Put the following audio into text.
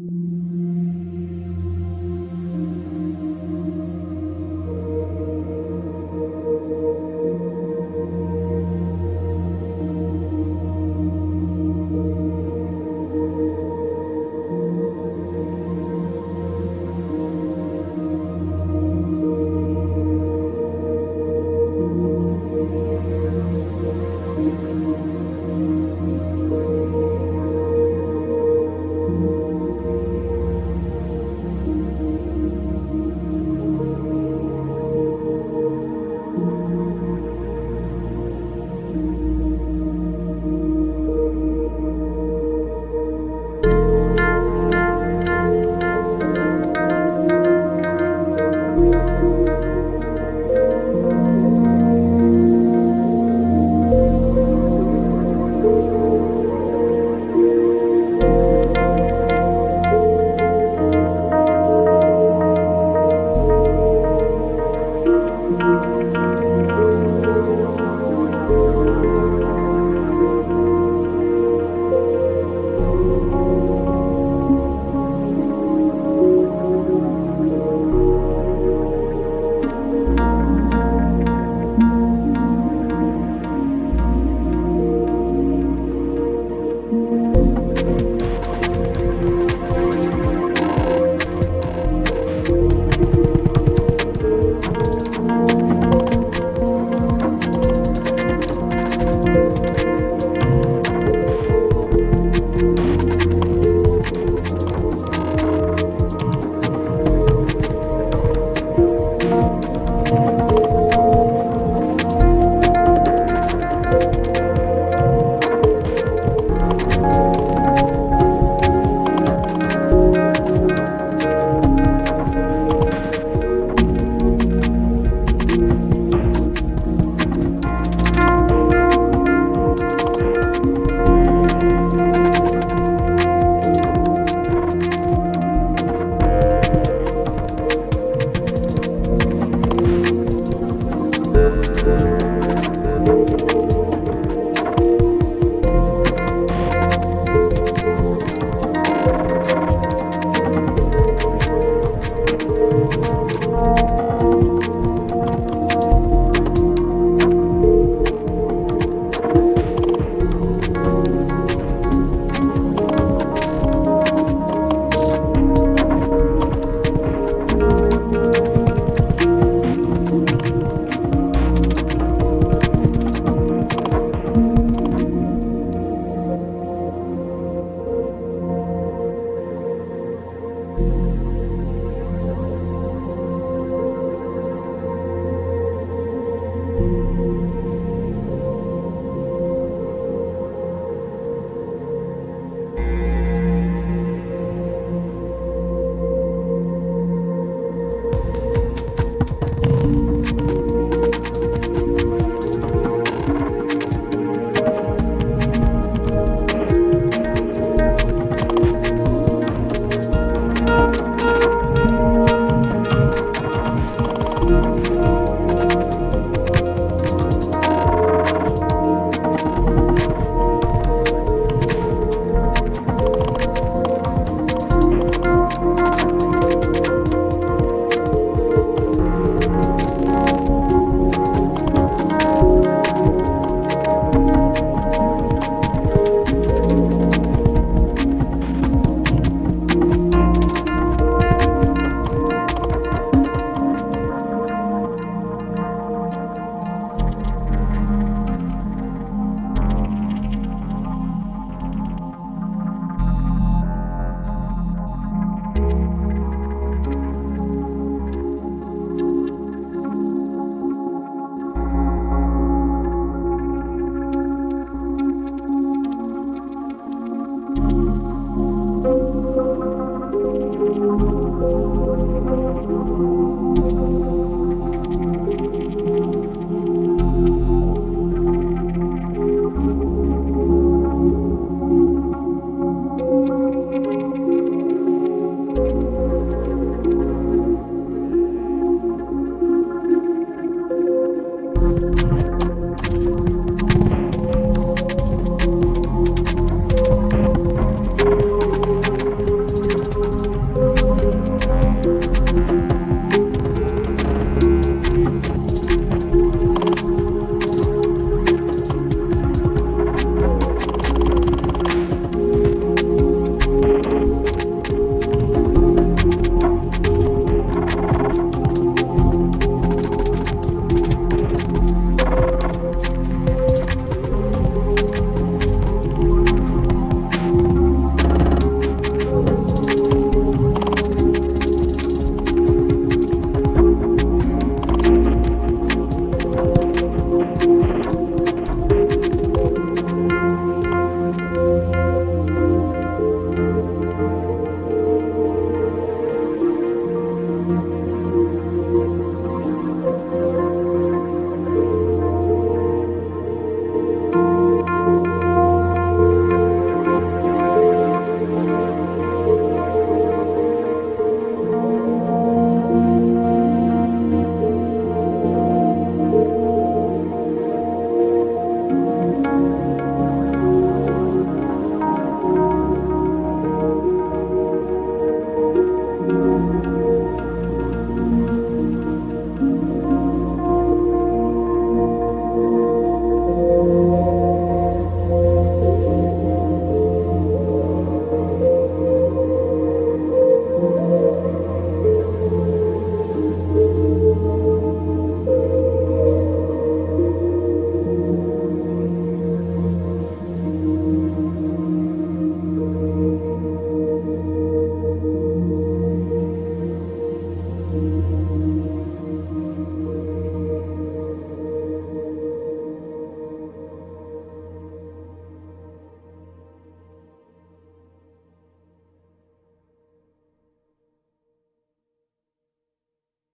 you